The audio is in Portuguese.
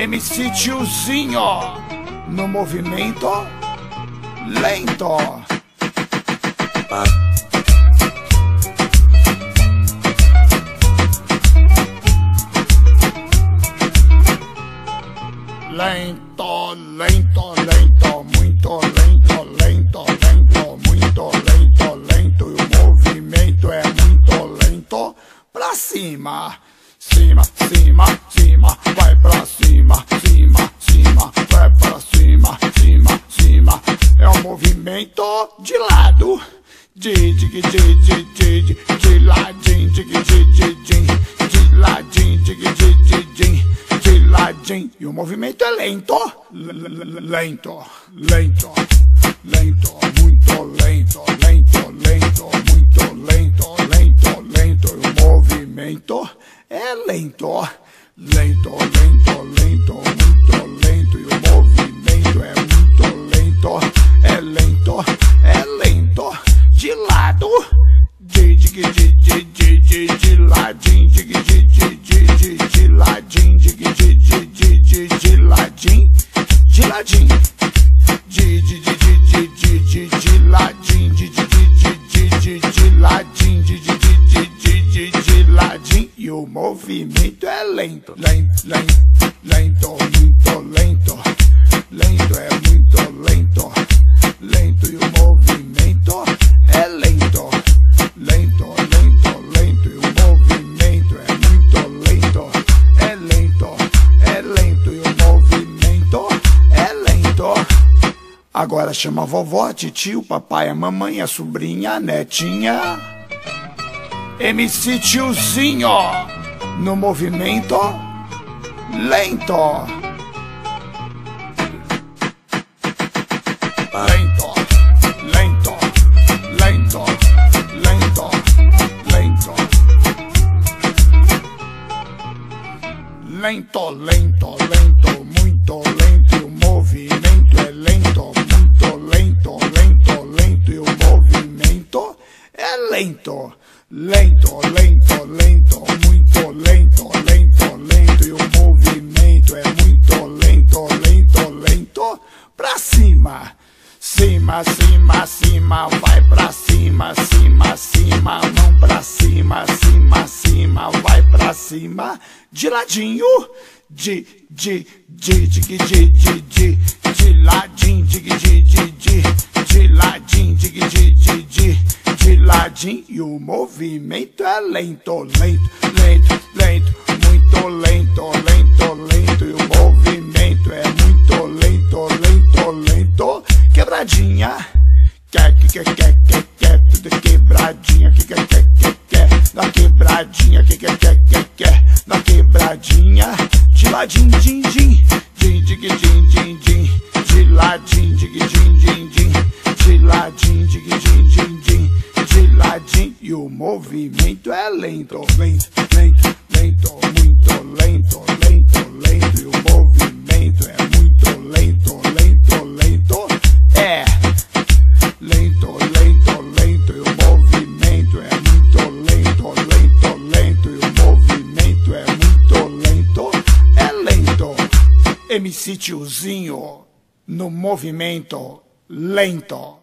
MC Tiozinho no movimento lento. Lento, lento, lento, muito lento, lento, lento, muito lento, lento. E o movimento é muito lento pra cima, cima, cima, cima, vai pra cima, cima, cima, vai pra cima, cima, cima. É um movimento de lado, de, de, de, de, de, de, de ladinho, de, de, de, de, de ladinho, de, de, de, de, de ladinho. E o movimento é lento, lento, lento, lento, muito lento, lento, lento, muito lento, lento, lento. E o movimento é lento, lento, lento, lento, muito lento. E o movimento é muito lento, é lento, é lento, de lado. De, de, de, de, de, de, de ladinho, de, de, de, de, de, de ladinho, de, de, de, de, de, de ladinho, de ladinho. De, de, de, de, de, de, de, ladinho, de, de, de, de, de, de, ladinho, de, de, movimento é lento, lento, lento, lento, muito lento. Lento é muito lento, lento e o movimento é lento. Lento, lento, lento e o movimento é muito lento. É lento, é lento e o movimento é lento. Agora chama a vovó, a papai, a mamãe, a sobrinha, a netinha. MC Tiozinho no movimento lento. Lento, lento, lento, lento, lento. Lento, lento, lento, muito lento. O movimento é lento, muito lento, lento, lento. E o movimento é lento, lento, lento, lento, muito lento, lento, lento. E o movimento é muito lento, lento, lento. Pra cima, cima, cima, cima, vai pra cima, cima, cima, mão pra cima, cima, cima, vai pra cima, de ladinho, de, de, de, de, de, de, de, de, de ladinho, de, de, de, de, de ladinho, de, de, de, de, de ladinho, e o movimento é lento, lento, lento, lento, muito lento, lento, lento, e o movimento é muito lento, lento, lento, quebradinha. Quer, quer, quer, quer, quer, tudo quebradinha, quer, quer, quer, quer, quer, na quebradinha, quer, quer, quer, quer, quer, na quebradinha, de ladinho, din, din, din, din, din, din, din, de ladinho, din, din, din, din, de ladinho, din, din, din, movimento é lento, lento, lento, lento, muito lento, lento, lento, e o movimento é muito lento, lento, lento, é. Lento, lento, lento e o movimento é muito lento, lento, lento e o movimento é muito lento, é lento. MC Tiozinho no movimento lento.